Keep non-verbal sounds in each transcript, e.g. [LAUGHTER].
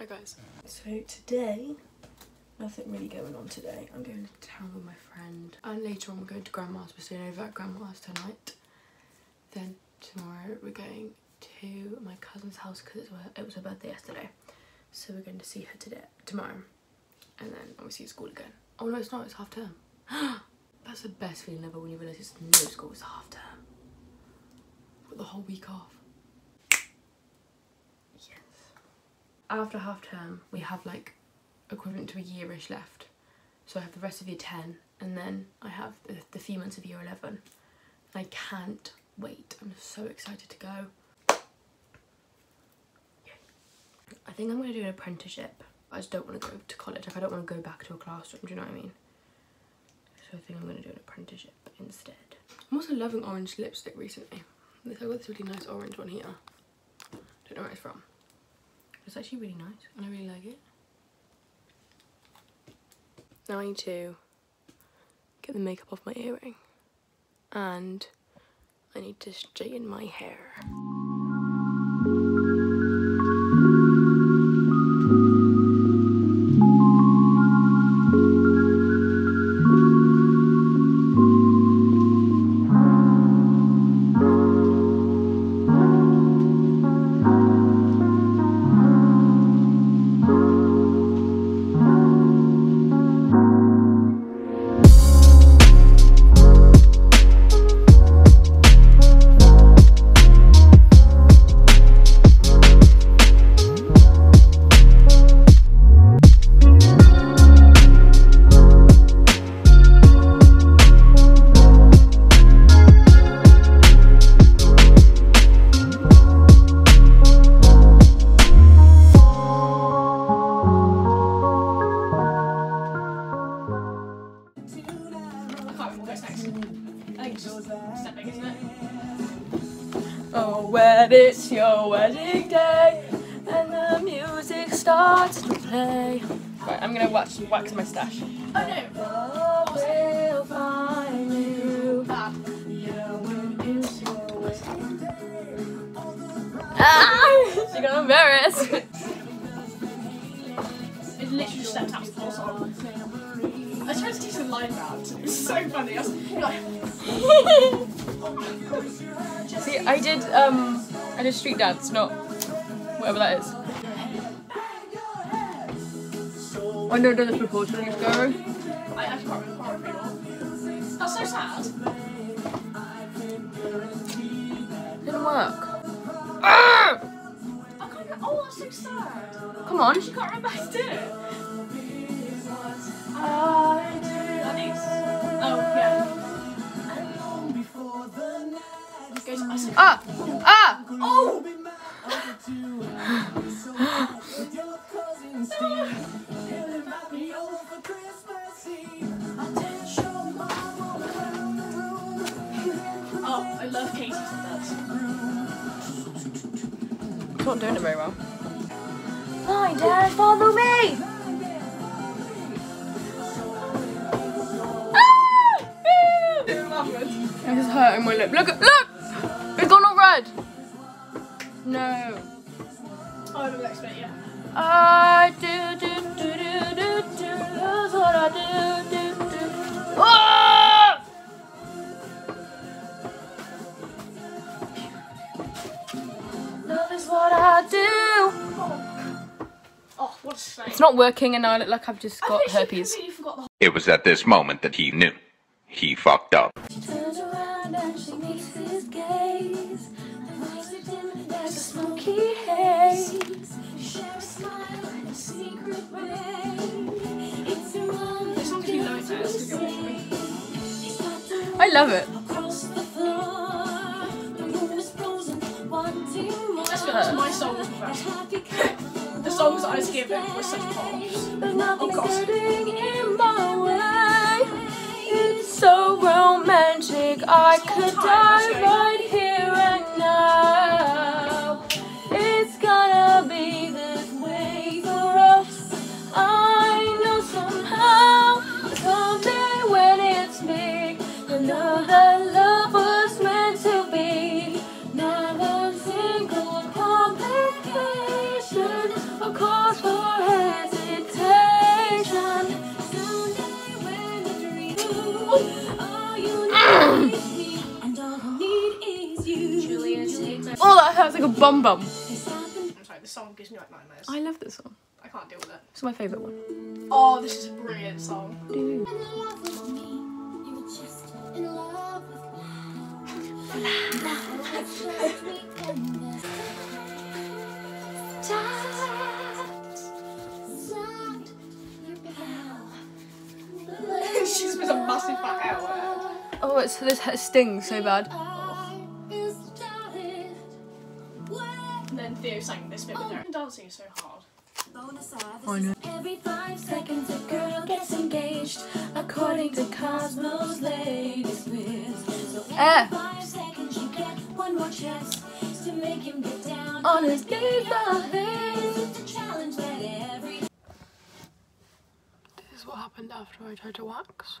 Hi guys. So today, nothing really going on today. I'm going to town with my friend and later on we're going to Grandma's. We're staying over at Grandma's tonight. Then tomorrow we're going to my cousin's house because it was her birthday yesterday. So we're going to see her today, tomorrow. And then obviously school again. Oh no it's not, it's half term. [GASPS] That's the best feeling ever when you realise it's no school, it's half term. Got the whole week off. After half term, we have like equivalent to a yearish left. So I have the rest of year 10 and then I have the, the few months of year 11. I can't wait. I'm so excited to go. I think I'm going to do an apprenticeship. I just don't want to go to college. Like I don't want to go back to a classroom. Do you know what I mean? So I think I'm going to do an apprenticeship instead. I'm also loving orange lipstick recently. I've got this really nice orange one here. Don't know where it's from. It's actually really nice and I really like it. Now I need to get the makeup off my earring and I need to straighten my hair. Wedding day and the music starts to play. Right, I'm gonna watch wax my stash. Oh no! will find you. Ah! She got embarrassed. [LAUGHS] It literally stepped out of the song. I tried to teach the line round. It was so funny. I was like, [LAUGHS] See, I did um, I did street dance, not whatever that is. I never done this before, so let's go. I, I can't remember horror people. That's so sad. Didn't work. Ah! I can't remember. Oh, that's so sad. Come on. She can't remember how to do it. I Ah! Ah! oh! Oh, I love Katie's. It's not doing it very well. Hi, Dad, follow me! This is hurting my lip. Look, look! No. Oh, I know the next yeah. I do do do do do do. That's what I do do do. Ah! Love is what I do. Oh, what a shame. It's not working, and now I look like I've just got herpes. completely forgot the It was at this moment that he knew. He fucked up. More. Let's be honest, my song was [LAUGHS] the songs I was given were such pops. Oh, God. getting in my way. It's so romantic. I could die right here like a bum bum. I'm sorry, this song gives me like nightmares. I love this song. I can't deal with it. It's my favourite one. Oh, this is a brilliant song. In love with me, you were [LAUGHS] just in love with me. Now let's show me in this. Tight, sound, your power. She's with a massive L. Oh, it's this it stings so bad. And then sang this bit with her. Dancing is so hard. bonus I know. Every five seconds, a girl gets engaged, according to Cosmo's latest whiz. So every Eh. five seconds, you get one more chance to make him get down On his knees, It's a challenge that every This is what happened after I tried to wax.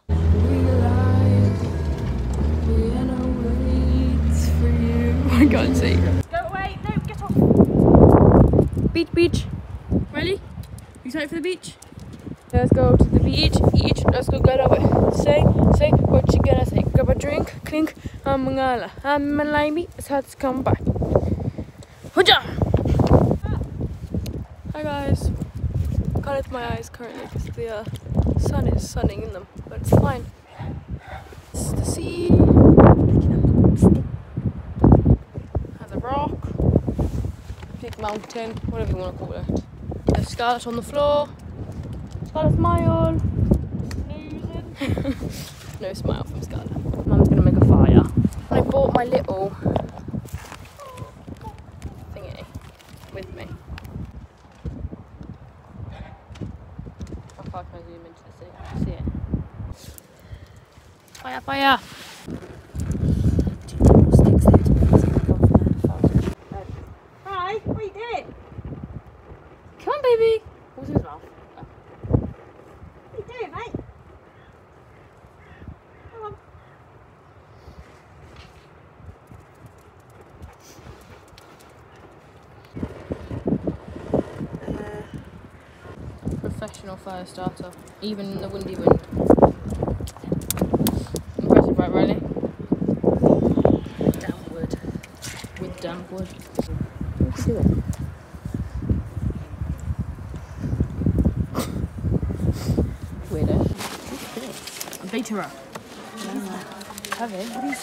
I can't see. Go away! No, get off! Beach, beach. Ready? You excited for the beach? Let's go to the beach, each. Let's go get over. Say, say, what you gonna say? Grab a drink, clink. I'm gonna, I'm like me. It's hard to come back. Hooja! Hi guys. Can't lift my eyes currently because the uh, sun is sunning in them, but it's fine. It's the sea. And the rock. Whatever you want to call it. There's on the floor. Scarlett smile. [LAUGHS] No smile from Scarlett. Mum's gonna make a fire. I bought my little thingy with me. How far can I zoom into the sea? See it? Fire, fire! Hi, what are you doing? Come on, baby! What's his mouth? What are you doing, mate? Come on. Professional fire starter, even in the windy wind. Impressive, right, Riley? Wood. With damp wood. What's he doing? Beta. Have it? What do you?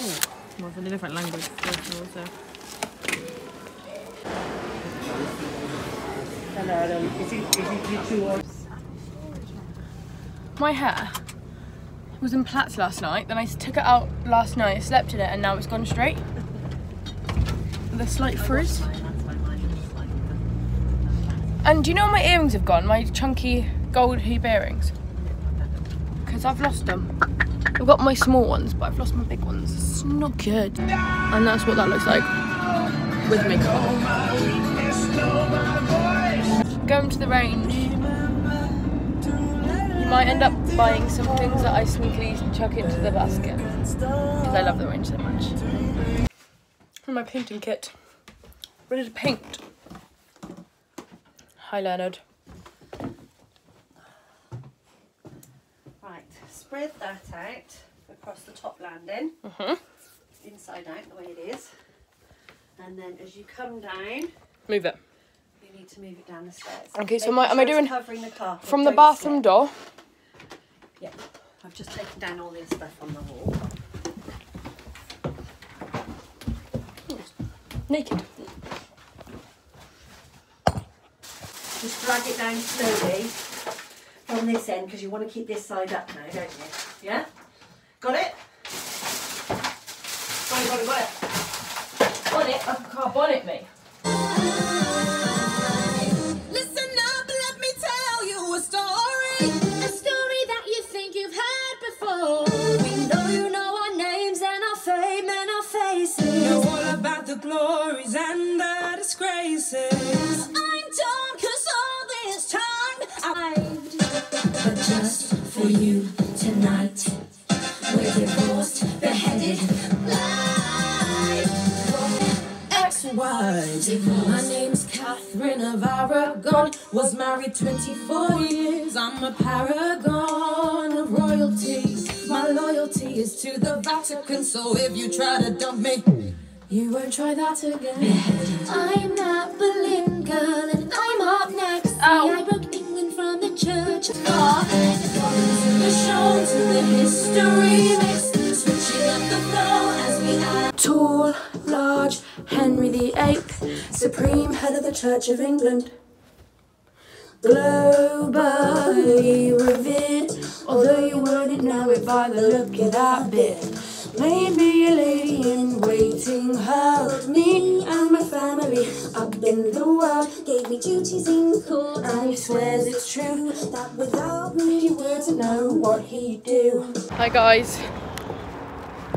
Well, it's in a different language. first of all, so. My hair was in plaits last night, then I took it out last night, slept in it, and now it's gone straight. With a slight frizz. And do you know where my earrings have gone? My chunky gold hoop earrings? I've lost them. I've got my small ones, but I've lost my big ones. It's not good. And that's what that looks like with on. Going to the range. You might end up buying some things that I sneakily chuck into the basket. Because I love the range so much. And my painting kit. Ready to paint. Hi Leonard. Right, spread that out across the top landing, Mhm. inside out the way it is. And then as you come down, Move it. you need to move it down the stairs. Okay, so am I- am I doing covering the carpet? From the bathroom slip. door. Yeah, I've just taken down all this stuff on the wall. Naked. Just drag it down slowly from this end because you want to keep this side up now, don't you? Yeah? Got it? Got it, got it, got it. Bonnet. I can't bonnet me. My name's Catherine of Aragon. Was married 24 years. I'm a paragon of royalty. My loyalty is to the Vatican. So if you try to dump me, You won't try that again. I'm that Boleyn girl and I'm up next. See, I broke England from the church God. The show to the history mix, switching up the flow as we add. Tall, large, Henry VIII, supreme head of the Church of England. Globally revered, although you wouldn't know it by the look of that bit. Maybe a lady in waiting held me and my family up in the world. Gave me duties in court, and he swears it's true that without me you wouldn't know what he'd do. Hi guys.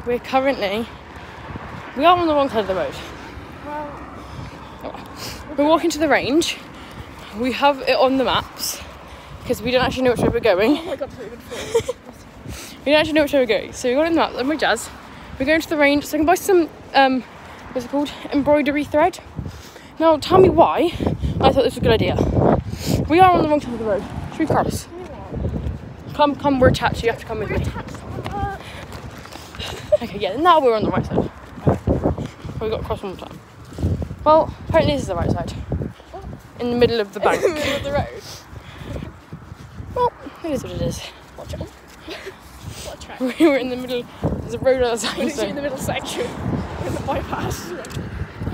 We're currently we are on the wrong side of the road. We're walking to the range. We have it on the maps because we don't actually know which way we're going. Oh my god, it's even full. We don't actually know which way we're going. So we got it on the map, then we're jazz. We're going to the range so I can buy some um what's it called? Embroidery thread. Now tell me why I thought this was a good idea. We are on the wrong side of the road. Should we cross? Come, come, we're attached, you have to come with me. [LAUGHS] Okay, yeah, now we're on the right side. We've got to cross one more time. Well, apparently this is the right side. In the middle of the bank. [LAUGHS] in the middle of the road. well, it is what it is. Watch out. [LAUGHS] Watch out. We were in the middle, there's a road We're outside, literally in the middle section. In the bypass.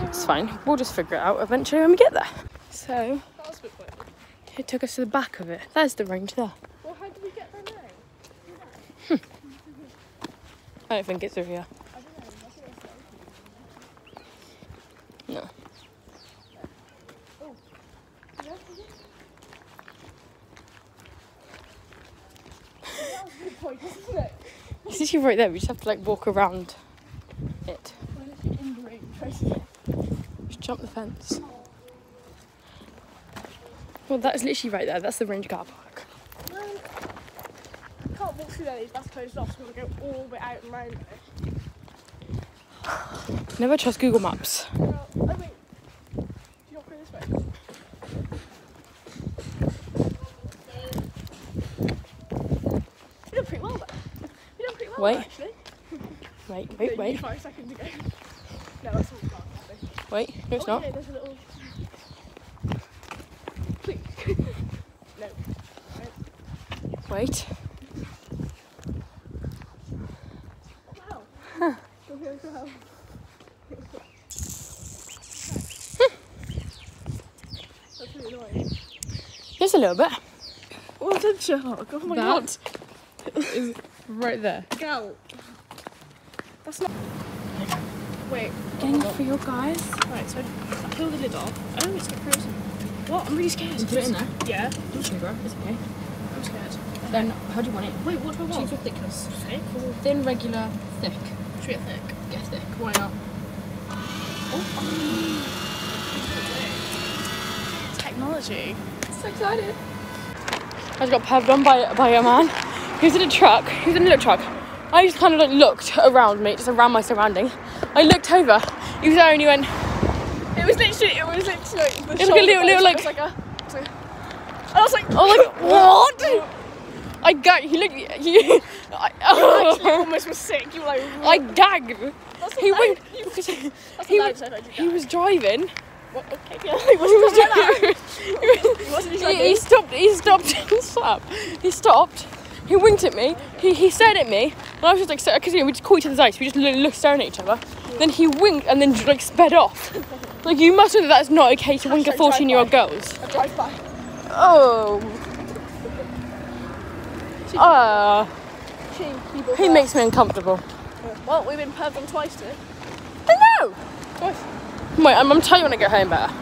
it's fine. We'll just figure it out eventually when we get there. So, That was a bit weird. it took us to the back of it. There's the range there. Well, how did we get there now? [LAUGHS] I don't think it's through here. No. Good point, isn't it? It's literally right there. We just have to like walk around it. We're literally in the range, basically. Just jump the fence. Well, that is literally right there. That's the range car park. Um, can't walk through there, that's closed off, so we're going to go all the way out and round there. Never trust Google Maps. Well, oh wait. Do you not go this way? You done pretty well there. You done pretty well Wait. actually. Wait, wait, wait, Five seconds ago. No, that's all gone. wait. No, it's oh, not. Okay, there's a little. Please. no. Wait. Wow. Go here as [LAUGHS] well. That's really annoying. Just a little bit. What a joke! Oh my That is right there. Gal. That's not. Wait. Getting for your guys. Right, so I peel the lid off. Oh, it's not frozen. What? I'm really scared. Put it in there. Yeah, No sugar. It's okay. I'm scared. Then, how do you want it? Wait, what do I want? Choose your thickness. Thick or Thin, regular, thick. should we get thick? Get thick. Why not? Oh. Technology. So excited. I just got pubbed on by by a man. He was in a truck. He was in a little truck. I just kind of like looked around me, just around my surrounding. I looked over. He was there and he went. It was literally, it was literally like the It was like a little- little, like- it was like a, like, I was like, I was like, [LAUGHS] what? I gagged. He looked. He. [LAUGHS] I, actually oh. almost was sick. You were like, I gagged. that's He went. He, he was- loudest I've heard you he was driving. What? Okay, yeah, he [LAUGHS] He wasn't was driving. He wasn't He, driving. he stopped. He stopped. He stopped. He winked at me. He, he stared at me, and I was just like, because you know, we just caught each other's eyes. We just looked, looked staring at each other. Then he winked and then like sped off. Like you must know that that's not okay to wink at fourteen-year-old girls. I drive by. Oh. Ah, people. he makes me uncomfortable. Well, we've been perved twice today. I know. Twice. Wait, I'm, I'm telling you when I get home better.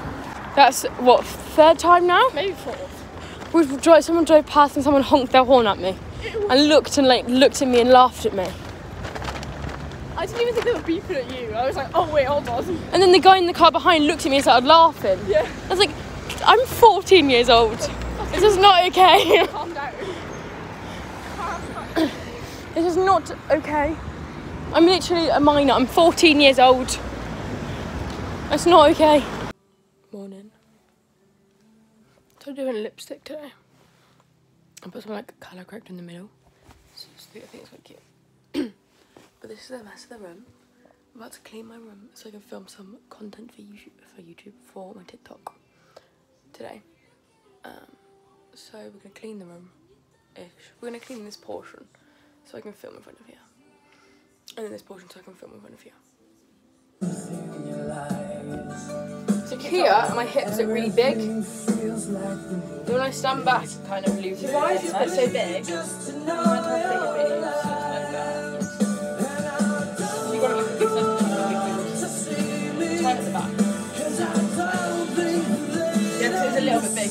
That's what third time now. Maybe fourth. We've drove, someone drove past and someone honked their horn at me, and looked and like looked at me and laughed at me. I didn't even think they were beeping at you. I was like, oh wait, hold on. And then the guy in the car behind looked at me and started laughing. Yeah. I was like, I'm 14 years old. This is not okay. Calm down. This is not okay. I'm literally a minor. I'm 14 years old. It's not okay. Morning. So I'm doing lipstick today. I put some like colour correct in the middle. So I think it's quite cute. [CLEARS THROAT] but this is the rest of the room. I'm about to clean my room so I can film some content for YouTube for YouTube for my TikTok today. Um, so we're gonna clean the room ish. We're gonna clean this portion so I can film in front of you. And then this portion so I can film in front of you. So here, my hips look really big. Then when I stand back, it kind of relieves Why is your so big? You gotta look at this Turn at the back. Yeah, 'cause it's a little bit big.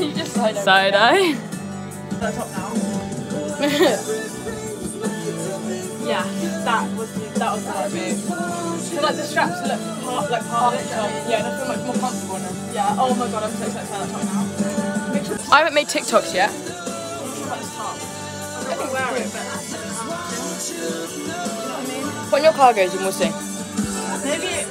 [LAUGHS] you just side eye. Side eye. [LAUGHS] That top now. yeah, that was that was the right move. So like the straps look part like part of it. So, yeah, and I feel much more comfortable now. Yeah. Oh my god, I'm so excited to try that top now. I haven't made TikToks yet. it's about this top. I don't wear it, but you know what Put on your cargos and we'll see. Maybe it.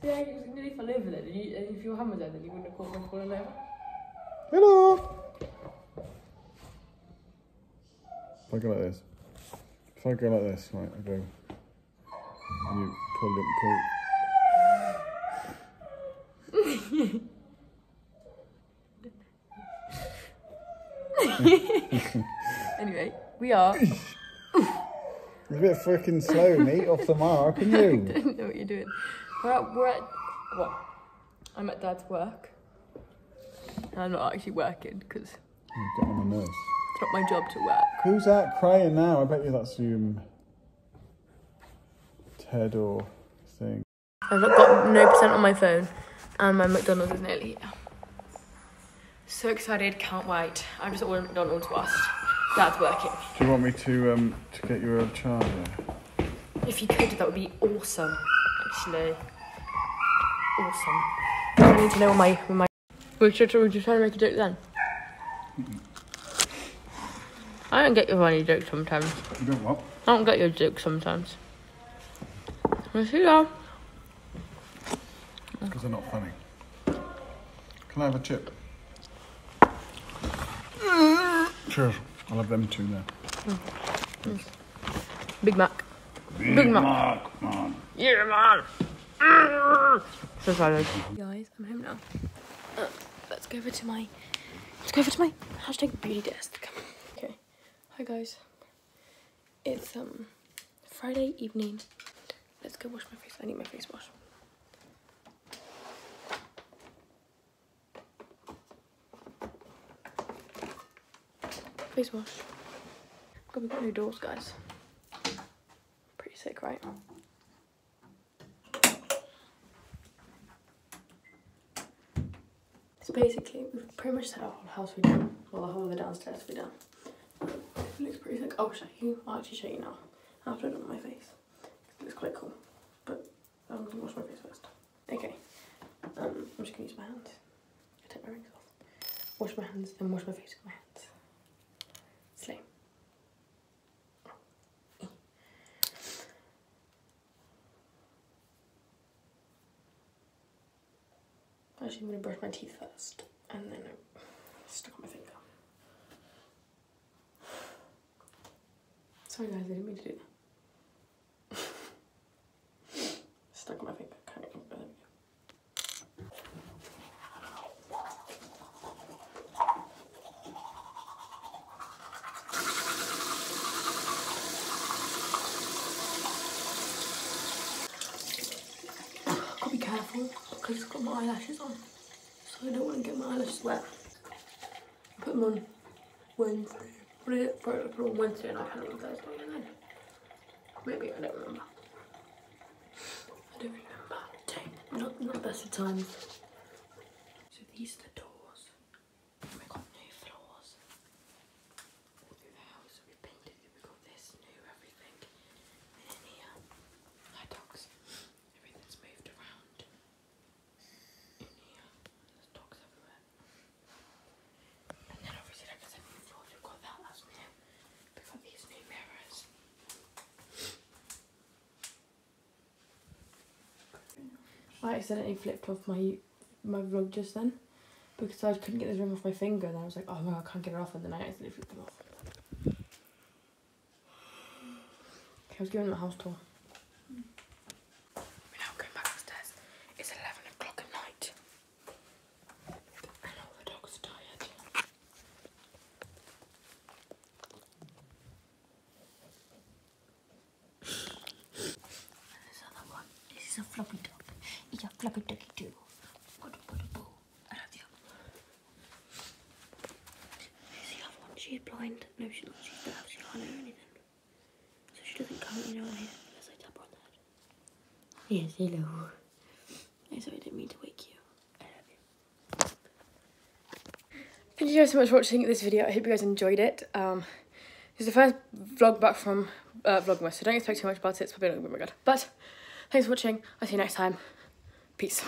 See, I nearly fell over there. You, if your hand was there, then you wouldn't have caught me falling over. Hello. If I go like this, if I go like this, right, I go. And you pull it, pull. [LAUGHS] [LAUGHS] Anyway, we are. [LAUGHS] It's a bit freaking slow, mate. Off the mark, and I you. I don't know what you're doing. We're at, we're at what? I'm at Dad's work. And I'm not actually working because getting on my nerves. it's not my job to work. Who's that crying now? I bet you that's um, Ted or thing. I've got no percent on my phone, and my McDonald's is nearly here. So excited, can't wait. I'm just ordered McDonald's whilst Dad's working. Do you want me to um to get you a charger? If you could, that would be awesome. Actually, awesome. I need to know my my. We're just, we're just trying to make a joke then. Mm-hmm. I don't get your funny jokes sometimes. You don't what? I don't get your jokes sometimes. You are. Because they're not funny. Can I have a chip? Sure. I'll have them two then. Mm. Big Mac. Big Mac. man. Yeah, man. So excited. Guys, I'm home now. Uh, let's go over to my. Let's go over to my hashtag beauty desk. Okay. Hi guys. It's um Friday evening. Let's go wash my face. I need my face wash. Face wash. God, we got new doors, guys. Pretty sick, right? So basically, we've pretty much set our whole house redone. Well, the whole of the downstairs redone. It looks pretty sick. I'll show you. I'll actually show you now. After I've on my face. It looks quite cool. But I'm gonna wash my face first. Okay. Um, I'm just gonna use my hands. I take my rings off. Wash my hands, then wash my face with my hands. Actually, I'm gonna brush my teeth first, and then I'm stuck on my finger. Sorry, guys, I didn't mean to do that. [LAUGHS] stuck on my finger. Kind of. There we go. Gotta be it's got my eyelashes on, so I don't want to get my eyelashes wet. Put them on Wednesday. It, put it, put on Wednesday and I had it on Thursday and then maybe I don't remember. I don't remember. Don't, not not the best of times. So these are the doors. We got new floors all through the house. We painted it. We got this new everything. And in here, hi dogs. Everything's moved around. In here, there's dogs everywhere. And then obviously, like I said, the floors we've got that. That's new. We've got these new mirrors. I accidentally flipped off my my vlog just then. because I couldn't get this ring off my finger and I was like, oh my god, I can't get it off and then I accidentally flipped them off. Okay, I was giving them a house tour. We're now going back upstairs. It's 11 o'clock at night. And all the dogs are tired. This other one. This is a floppy dog. Floppy doggy too. I love you. This is the other one. She's blind. No, she's not. She's deaf. She can't hear anything. So she doesn't currently know I'm here unless I tap her on the head. Yes, hello. No, sorry, I didn't mean to wake you. Thank you guys so much for watching this video. I hope you guys enjoyed it. Um, this is the first vlog back from uh, Vlogmas, so don't expect too much about it. It's probably not going to be good. But thanks for watching. I'll see you next time. Peace.